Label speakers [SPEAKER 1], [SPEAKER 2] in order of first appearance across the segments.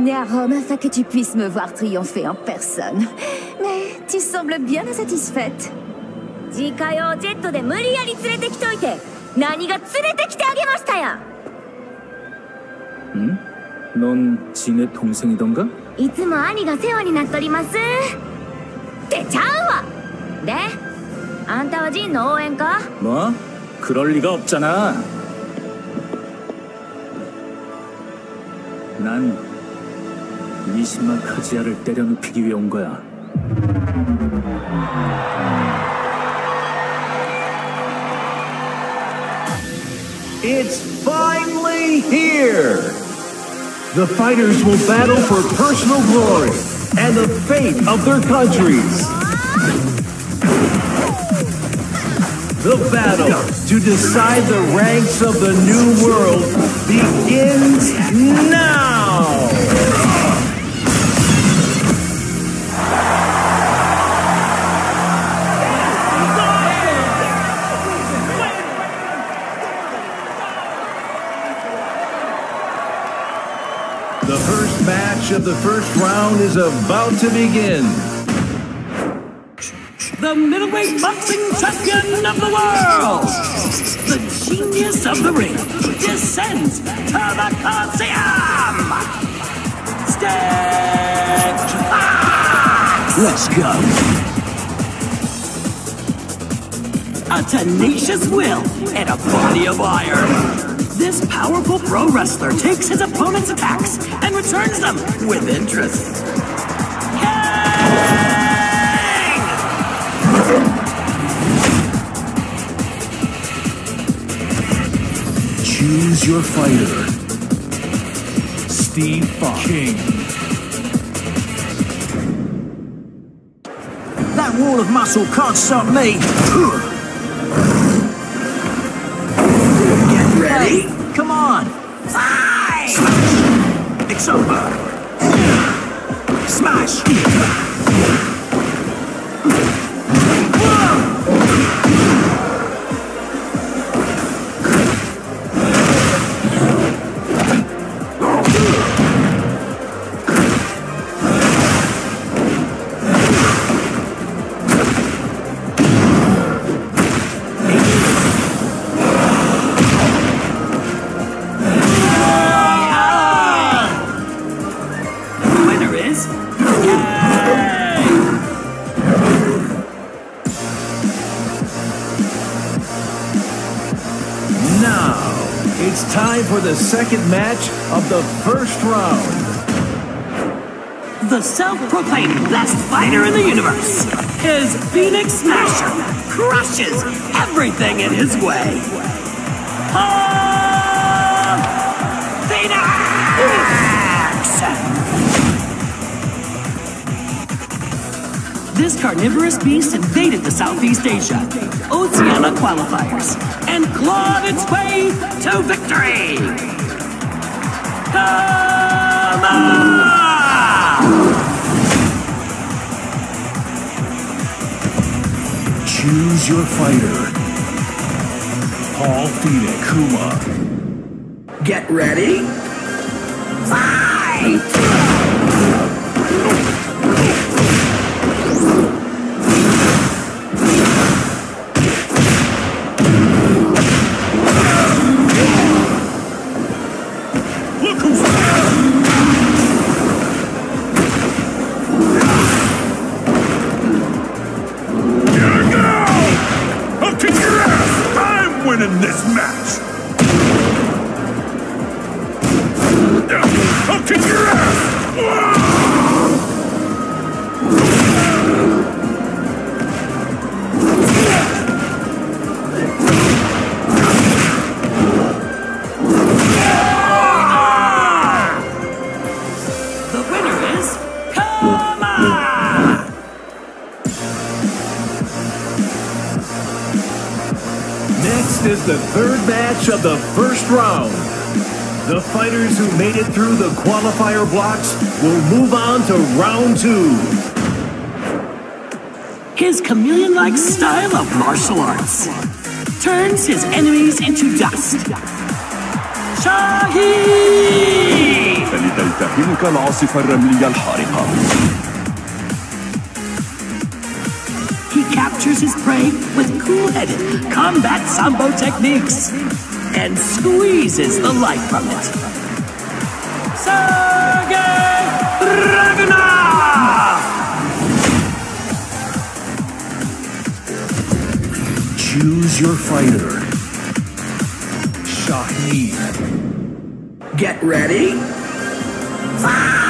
[SPEAKER 1] t'ai amené à Rome afin que tu puisses me voir triompher en personne. Mais tu sembles bien insatisfaite.
[SPEAKER 2] 自家用ジェットで無理やり連れてきといて何が連れてきてあげましたや
[SPEAKER 3] 응? 넌 진의 동생이던가?
[SPEAKER 2] いつも兄が世話になっとりますってちゃうわであんたはジンの応援か
[SPEAKER 3] 뭐? 그럴 리가 없잖아. 난 미시마 카지야를 때려눕히기 위해 온 거야.
[SPEAKER 4] It's finally here! The fighters will battle for personal glory and the fate of their countries. The battle to decide the ranks of the new world begins now! The first round is about to begin.
[SPEAKER 5] the middleweight boxing champion of the world, the genius of the ring, descends to the Coliseum. Let's go. A tenacious will and a body of iron. This powerful pro wrestler takes his opponent's attacks and returns them with interest.
[SPEAKER 4] Choose your fighter. Steve Fox. King.
[SPEAKER 5] That wall of muscle can't stop me. It's the
[SPEAKER 4] second match of the first round.
[SPEAKER 5] The self-proclaimed best fighter in the universe is Phoenix Smasher. Crushes everything in his way. Paul Phoenix! This carnivorous beast invaded the Southeast Asia, Oceania qualifiers, and clawed its way to victory. Come on!
[SPEAKER 4] Choose your fighter. Paul Phoenix. Kuma.
[SPEAKER 5] Get ready. Fight! The winner is Kuma!
[SPEAKER 4] Next is the third match of the first round. The fighters who made it through the qualifier blocks will move on to round two.
[SPEAKER 5] His chameleon-like style of martial arts turns his enemies into dust. Shahi!
[SPEAKER 6] تلتهمك العاصفة الرملية الحارقة
[SPEAKER 5] He captures his prey with cool-headed combat sambo techniques and squeezes the life from it. Sergei Dragunov!
[SPEAKER 4] Choose your fighter. Shaheen.
[SPEAKER 5] Get ready.
[SPEAKER 6] Fight!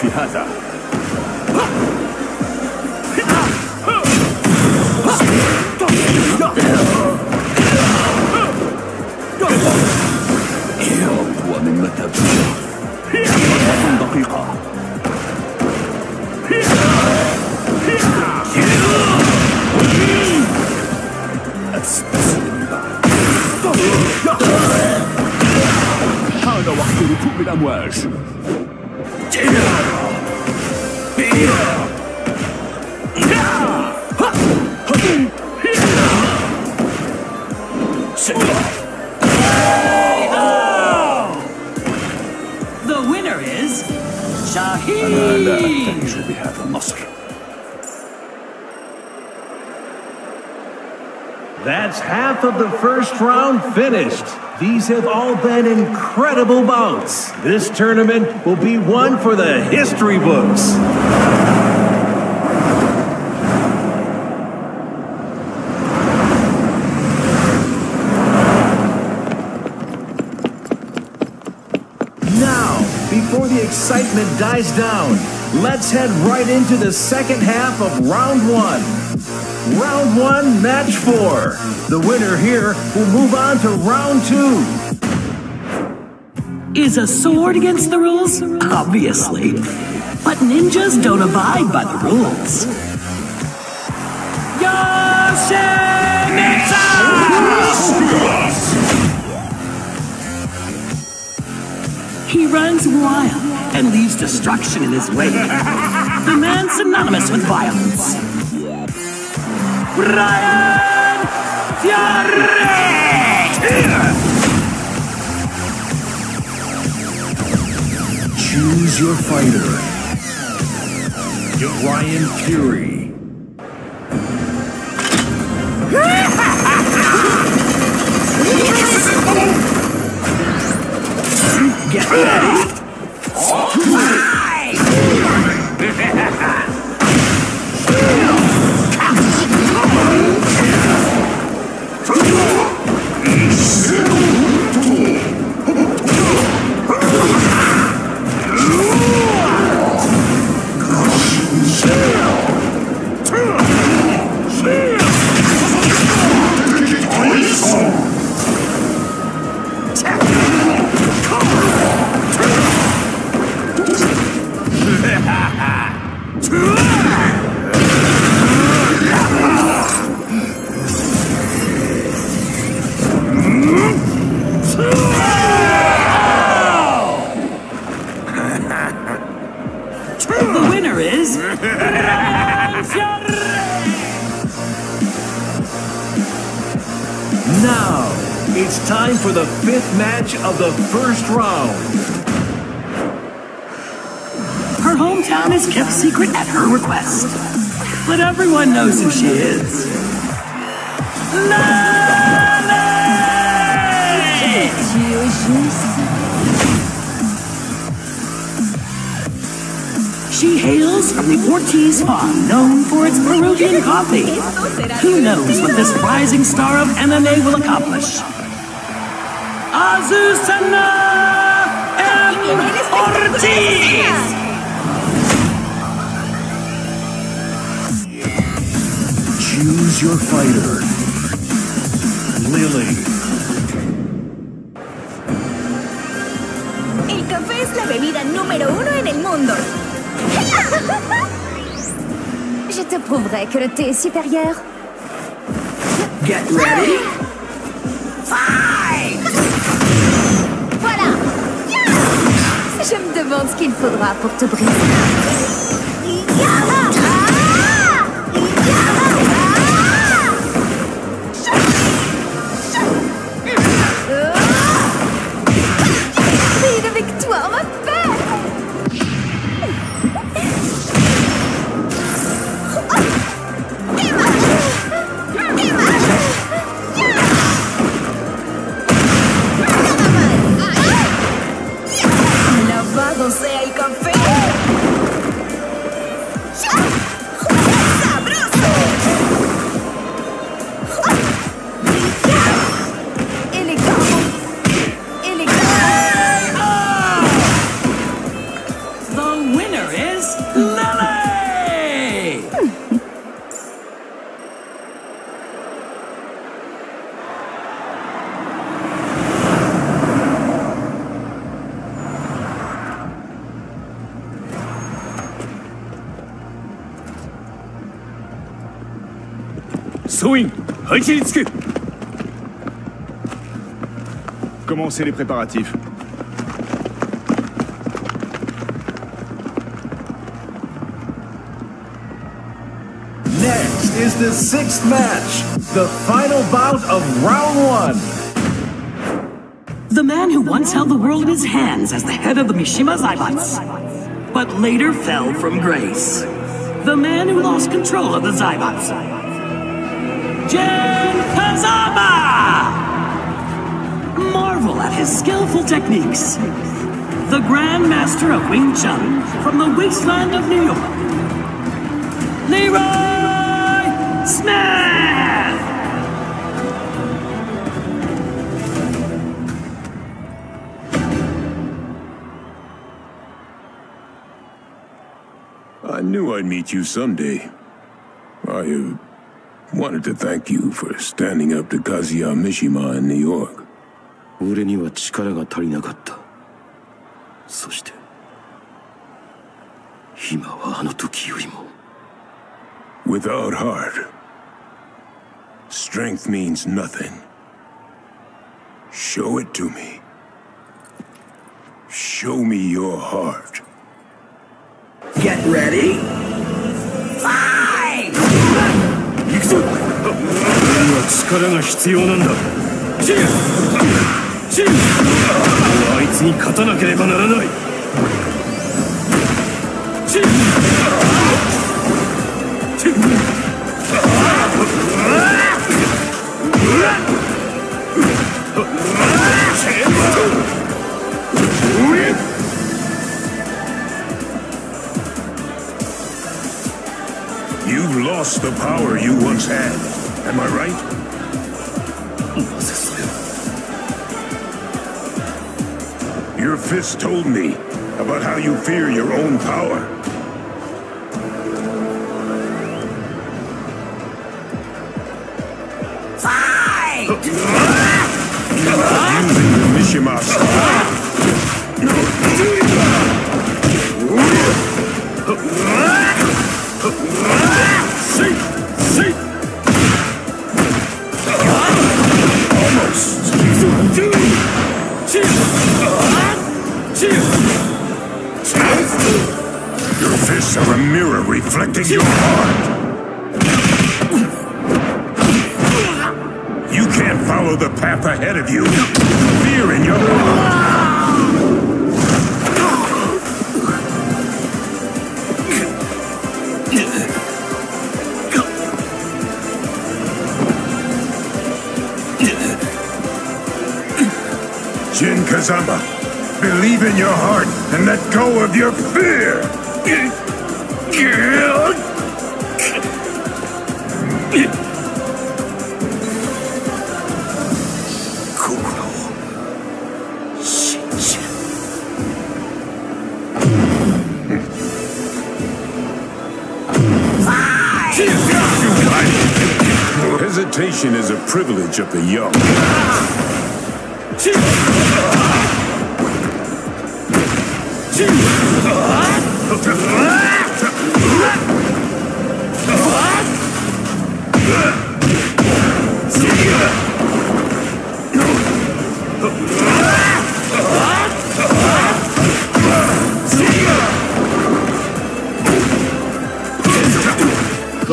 [SPEAKER 6] في هذا أقوى Madame
[SPEAKER 5] The winner is
[SPEAKER 6] Shaheen.
[SPEAKER 4] That's half of the first round finished. These have all been incredible bouts. This tournament will be one for the history books. Now, before the excitement dies down, let's head right into the second half of round one. Round one, match four. The winner here will move on to round two.
[SPEAKER 5] Is a sword against the rules? Obviously. But ninjas don't abide by the rules. Yoshimitsu! He runs wild and leaves destruction in his wake. The man synonymous with violence. Bryan Fury!
[SPEAKER 4] Choose your fighter. Bryan Fury.
[SPEAKER 5] Get ready.
[SPEAKER 4] It's time for the fifth match of the first round.
[SPEAKER 5] Her hometown is kept secret at her request. But everyone knows who she is.
[SPEAKER 1] Juste.
[SPEAKER 5] She hails from the Ortiz farm, known for its Peruvian coffee. Who knows what this rising star of MMA will accomplish? Azucena M. Ortiz!
[SPEAKER 4] Choose your fighter. Lily.
[SPEAKER 1] El café es la bebida número uno en el mundo. Je te prouverai que le thé est supérieur.
[SPEAKER 5] Get ready.
[SPEAKER 1] Voilà demande ce qu'il faudra pour te briser.
[SPEAKER 6] Commencez les préparatifs.
[SPEAKER 4] Next is the sixth match, the final bout of round one.
[SPEAKER 5] The man who once held the world in his hands as the head of the Mishima Zaibatsu, but later fell from grace. The man who lost control of the Zaibatsu Jin Kazama! Marvel at his skillful techniques. The Grand Master of Wing Chun from the wasteland of New York. Leroy Smith!
[SPEAKER 7] I knew I'd meet you someday. I uh, wanted to thank you for standing up to Kazuya Mishima in New York.
[SPEAKER 8] 俺には力が足りなかったそして今はあの時よりも
[SPEAKER 7] Without heart, strength means nothing. Show it to me. Show me your heart.
[SPEAKER 5] Get ready. Fight!
[SPEAKER 8] 俺には力が必要なんだ。チンチン俺はあいつに勝たなければならない。チンチン
[SPEAKER 7] You've lost the power you once had. Am I right? Your fist told me about how you fear your own power.
[SPEAKER 5] Fight!
[SPEAKER 7] Using the Mishima's Kazama, believe in your heart and let go of your fear. Hesitation is a privilege of the young.
[SPEAKER 8] 覚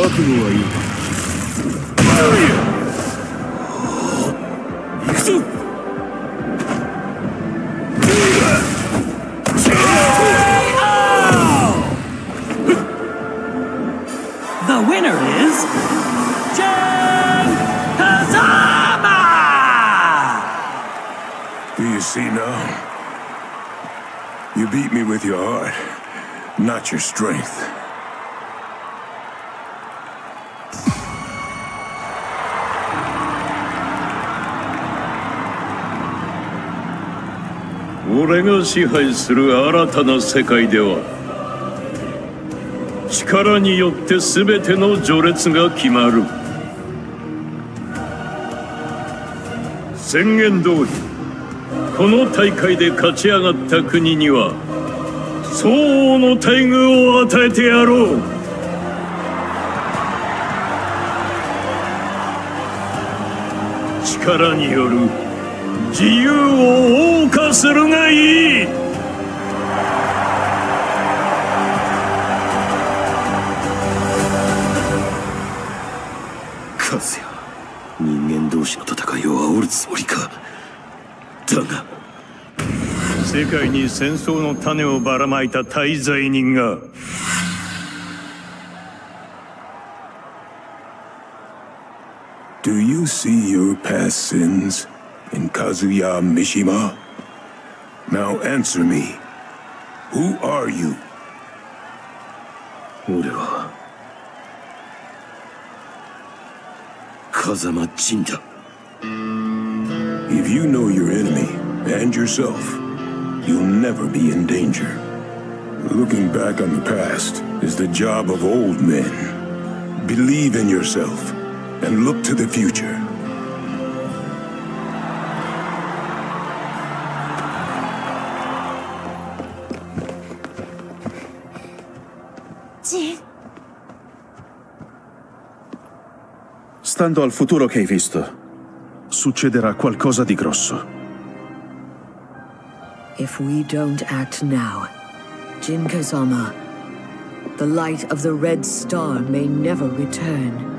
[SPEAKER 8] 悟はいい。
[SPEAKER 7] See now? You beat me with your heart, not your strength.
[SPEAKER 8] 俺が支配する新たな世界では力によって全ての序列が決まる宣言通りこの大会で勝ち上がった国には相応の待遇を与えてやろう。力による自由を謳歌するがいい。
[SPEAKER 9] カズヤ人間同士の戦いを煽るつもりか。だが
[SPEAKER 8] 世界に戦争の種をばらまいた大罪人が
[SPEAKER 7] Do you see your past sins in Kazuya Mishima? Now answer me. Who are you?
[SPEAKER 9] 俺は風間仁だ
[SPEAKER 7] If you know your enemy and yourself, you'll never be in danger. Looking back on the past is the job of old men. Believe in yourself and look to the future.
[SPEAKER 1] ジン
[SPEAKER 6] Stando al futuro che hai visto, succederà qualcosa di grosso.
[SPEAKER 10] If we don't act now, Jin Kazama, the light of the Red Star may never return.